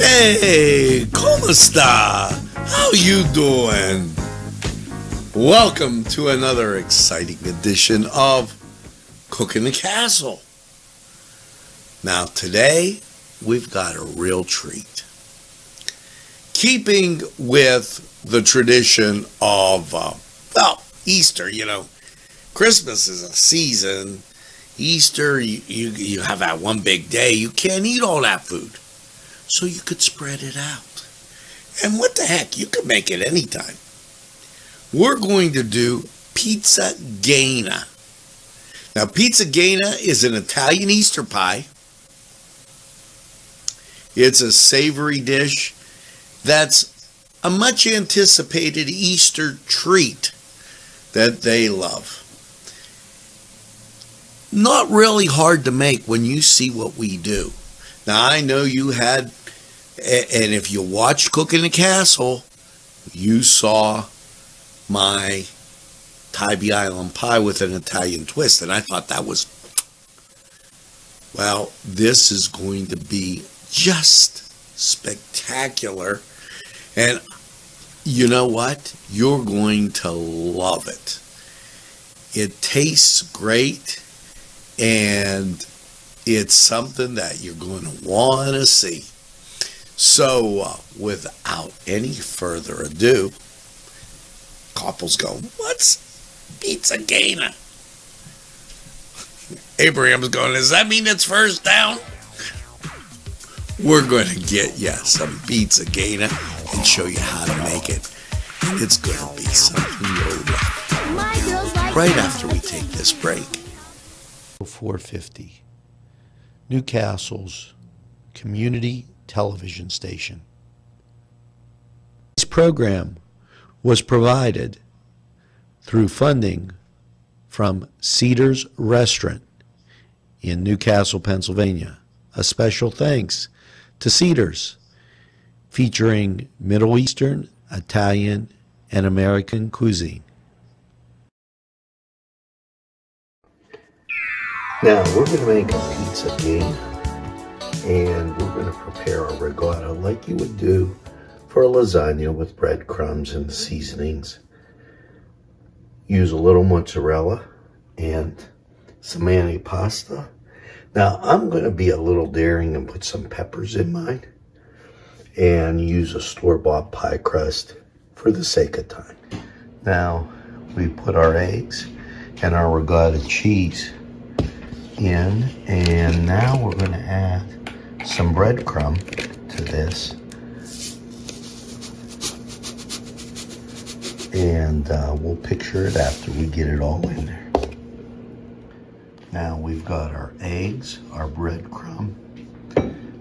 Hey, ¿cómo está? How you doing? Welcome to another exciting edition of Cook in the Castle. Now today we've got a real treat. Keeping with the tradition of, uh, well, Easter, you know, Christmas is a season. Easter, you, you, you have that one big day. You can't eat all that food. So you could spread it out. And what the heck, you could make it anytime. We're going to do pizza gaina. Now, pizza gaina is an Italian Easter pie. It's a savory dish that's a much anticipated Easter treat that they love. Not really hard to make when you see what we do. Now, I know you had, and if you watched Cooking in the Castle, you saw my Tybee Island pie with an Italian twist, and I thought that was, well, this is going to be just spectacular. And you know what? You're going to love it. It tastes great and it's something that you're going to want to see. So, uh, without any further ado, Couple's going, What's pizza Gainer? Abraham's going, Does that mean it's first down? We're going to get you some pizza Gainer and show you how to make it. And it's going to be something you'll love. Right after we take this break. 450, New Castle's community television station. This program was provided through funding from Cedars Restaurant in New Castle, Pennsylvania. A special thanks to Cedars, featuring Middle Eastern, Italian, and American cuisine. Now we're going to make a pizza game and we're going to prepare a ricotta like you would do for a lasagna with breadcrumbs and seasonings. Use a little mozzarella and some antipasta. Now I'm going to be a little daring and put some peppers in mine and use a store-bought pie crust for the sake of time. Now we put our eggs and our ricotta cheese in and now we're going to add some breadcrumb to this and uh, we'll picture it after we get it all in there. Now we've got our eggs, our breadcrumb,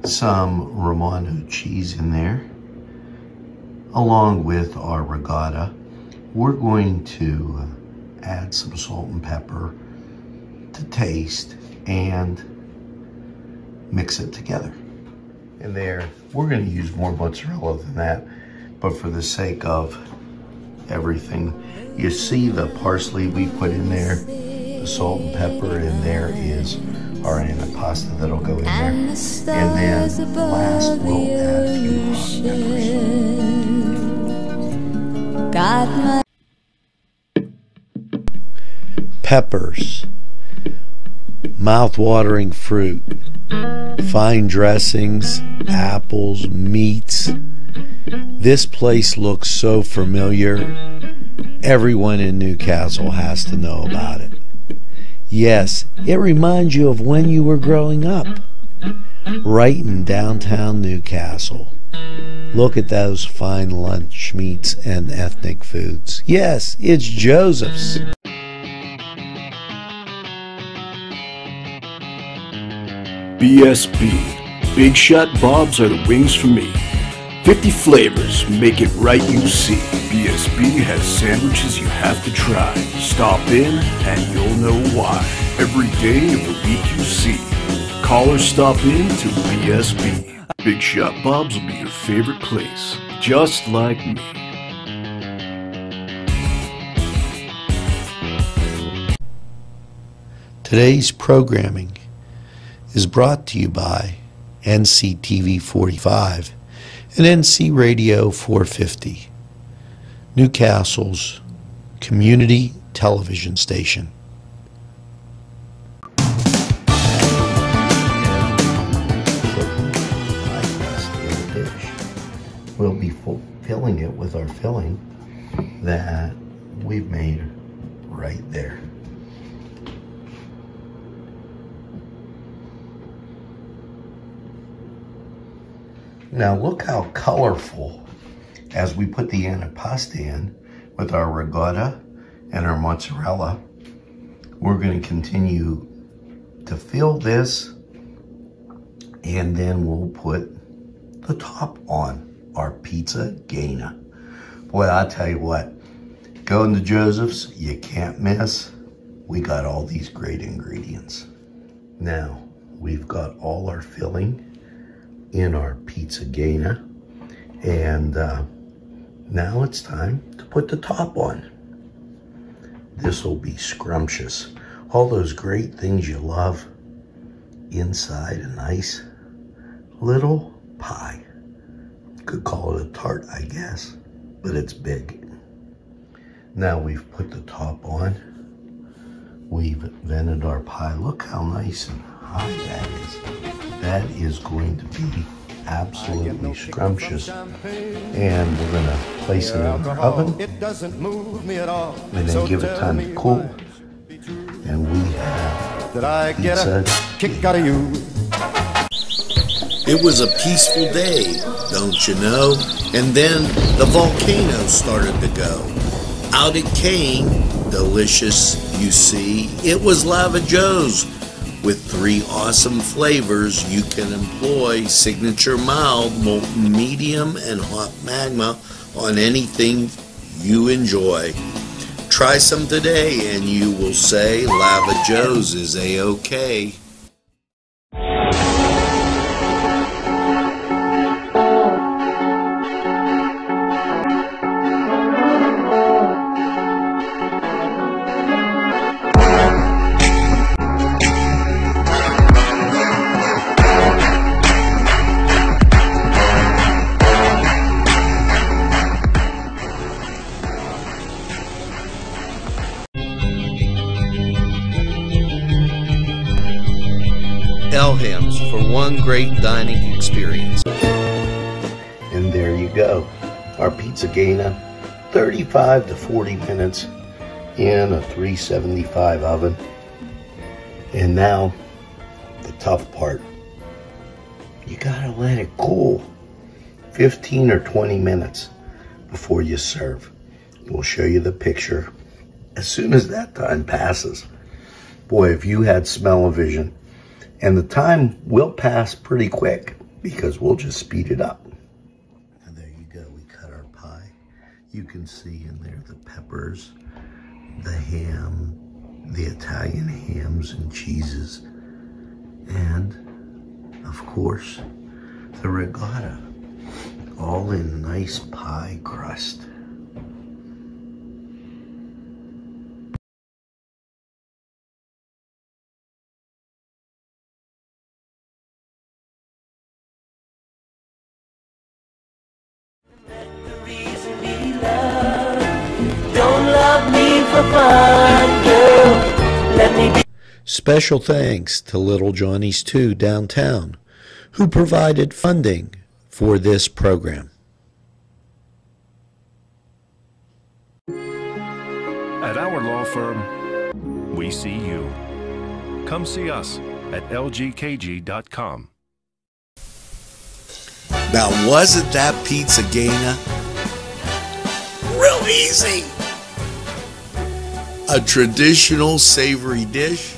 some Romano cheese in there, along with our ricotta. We're going to uh, add some salt and pepper to taste and mix it together. And there, we're gonna use more mozzarella than that, but for the sake of everything, you see the parsley we put in there, the salt and pepper, and there is our antipasta that'll go in there. And then last, we'll add a few hot peppers. Peppers mouth-watering fruit, fine dressings, apples, meats. This place looks so familiar. Everyone in New Castle has to know about it. Yes, it reminds you of when you were growing up, right in downtown New Castle. Look at those fine lunch meats and ethnic foods. Yes, it's Joseph's. BSB. Big Shot Bobs are the wings for me. 50 flavors, make it right you see. BSB has sandwiches you have to try. Stop in and you'll know why. Every day of the week you see. Call or stop in to BSB. Big Shot Bobs will be your favorite place, just like me. Today's programming is brought to you by NCTV 45 and NC Radio 450, New Castle's community television station. We'll be filling it with our filling that we've made right there. Now look how colorful as we put the antipasto in with our ricotta and our mozzarella. We're going to continue to fill this and then we'll put the top on our pizza gaina. Boy, I'll tell you what, going to Joseph's, you can't miss. We got all these great ingredients. Now, we've got all our filling in our pizza gaina. And uh, now it's time to put the top on. This will be scrumptious. All those great things you love inside a nice little pie. Could call it a tart, I guess, but it's big. Now we've put the top on. We've vented our pie. Look how nice and high that is. That is going to be absolutely scrumptious. And we're gonna place it in our oven. And then give it time to cool. And we have Did I get a kick out of you? It was a peaceful day, don't you know? And then the volcano started to go. Out it came, delicious, you see. It was Lava Joe's with three awesome flavors you can employ signature mild, molten medium, and hot magma on anything you enjoy. Try some today and you will say Lava Joe's is a-okay. Elham's for one great dining experience. And there you go. Our pizza gaina, 35 to 40 minutes in a 375 oven. And now, the tough part. You gotta let it cool 15 or 20 minutes before you serve. We'll show you the picture as soon as that time passes. Boy, if you had smell-o-vision, and the time will pass pretty quick because we'll just speed it up. And there you go. We cut our pie. You can see in there the peppers, the ham, the Italian hams and cheeses, and of course, the ricotta, all in nice pie crust. Special thanks to Little Johnny's 2 downtown, who provided funding for this program. At our law firm, we see you. Come see us at lgkg.com. Now, wasn't that pizza gaina real easy? A traditional savory dish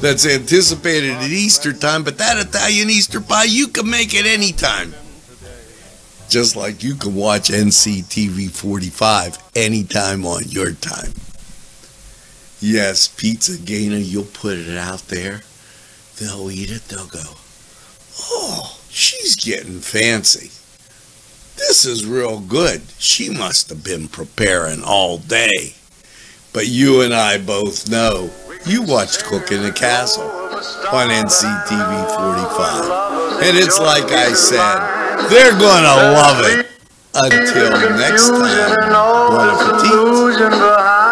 that's anticipated at Easter time, but that Italian Easter pie, you can make it anytime. Just like you can watch NCTV 45 anytime on your time. Yes, Pizza Gainer, you'll put it out there. They'll eat it, they'll go, oh, she's getting fancy. This is real good. She must have been preparing all day. But you and I both know you watched Cook in the Castle on NCTV 45. And it's like I said, They're gonna love it. Until next time, bon appetit.